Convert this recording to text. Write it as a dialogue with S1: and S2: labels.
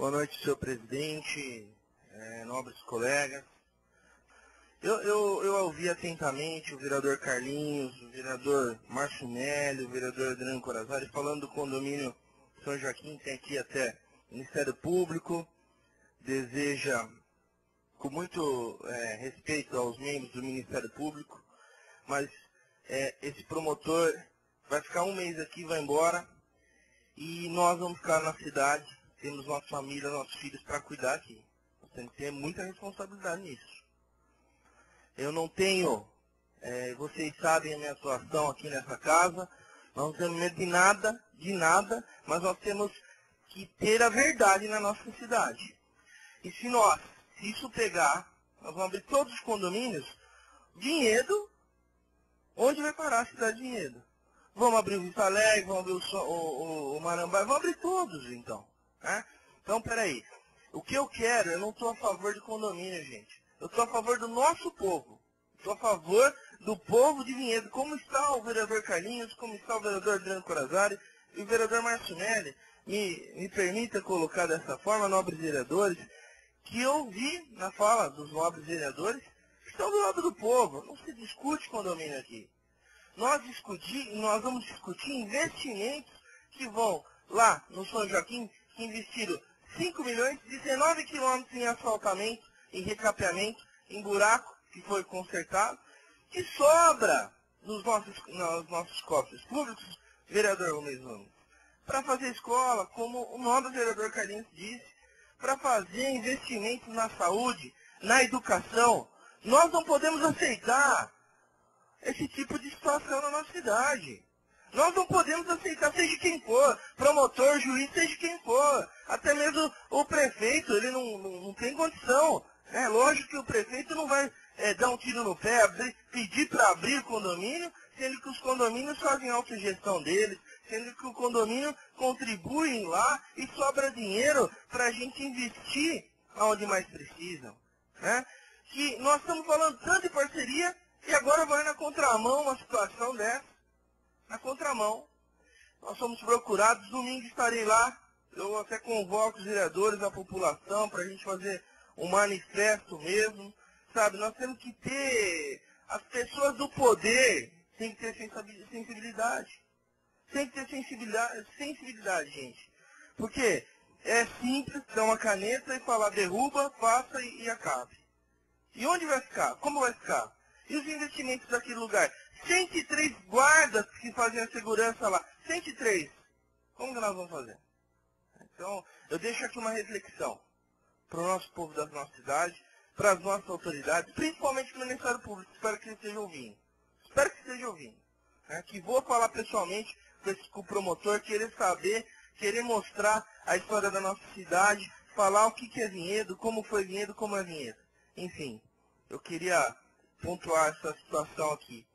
S1: Boa noite, senhor presidente, é, nobres colegas. Eu, eu, eu ouvi atentamente o vereador Carlinhos, o vereador Márcio Mélio, o vereador Adriano Corazari falando do condomínio São Joaquim, tem aqui até Ministério Público, deseja, com muito é, respeito aos membros do Ministério Público, mas é, esse promotor vai ficar um mês aqui, vai embora, e nós vamos ficar na cidade, temos nossa família, nossos filhos para cuidar aqui. Nós temos que ter muita responsabilidade nisso. Eu não tenho, é, vocês sabem a minha atuação aqui nessa casa, nós não temos medo de nada, de nada, mas nós temos que ter a verdade na nossa cidade. E se nós, se isso pegar, nós vamos abrir todos os condomínios, Vinhedo, onde vai parar a cidade de Vinhedo? Vamos abrir o Vista Alegre, vamos abrir o, o, o vamos abrir todos então. Né? Então, peraí. O que eu quero, eu não estou a favor de condomínio, gente. Eu estou a favor do nosso povo. Estou a favor do povo de Vinhedo. Como está o vereador Carlinhos, como está o vereador Adriano Corazari e o vereador Marcinelli. Me, me permita colocar dessa forma, nobres vereadores, que eu vi na fala dos nobres vereadores que estão do lado do povo. Não se discute condomínio aqui. Nós, discutir, nós vamos discutir investimentos que vão lá no São Joaquim, que investiram 5 milhões, 19 quilômetros em asfaltamento, em recapeamento, em buraco, que foi consertado, que sobra nos nossos, nos nossos cofres públicos, vereador Rubens Nunes, para fazer escola, como o nobre vereador Carlinhos disse, para fazer investimentos na saúde, na educação. Nós não podemos aceitar esse tipo de situação na nossa cidade. Nós não podemos aceitar, seja quem for, juiz, seja quem for. Até mesmo o prefeito, ele não, não, não tem condição. É lógico que o prefeito não vai é, dar um tiro no pé, abrir, pedir para abrir condomínio, sendo que os condomínios fazem autogestão deles, sendo que o condomínio contribuem lá e sobra dinheiro para a gente investir onde mais precisam. Né? Que nós estamos falando tanto de parceria e agora vai na contramão uma situação dessa. Na contramão. Nós somos procurados, domingo estarei lá. Eu até convoco os vereadores, a população, para a gente fazer um manifesto mesmo. Sabe, nós temos que ter. As pessoas do poder têm que ter sensibilidade. Tem que ter sensibilidade, sensibilidade, gente. Porque é simples dar uma caneta e falar derruba, faça e, e acabe. E onde vai ficar? Como vai ficar? E os investimentos daquele lugar? 103 guardas que fazem a segurança lá. 103. Como que nós vamos fazer? Então, eu deixo aqui uma reflexão para o nosso povo da nossa cidade, para as nossas autoridades, principalmente para o Ministério Público. Espero que ele esteja ouvindo. Espero que esteja ouvindo. É, que vou falar pessoalmente com o promotor, querer saber, querer mostrar a história da nossa cidade, falar o que, que é vinhedo, como foi vinhedo, como é vinhedo. Enfim, eu queria pontuar essa situação aqui.